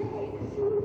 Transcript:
Jesus.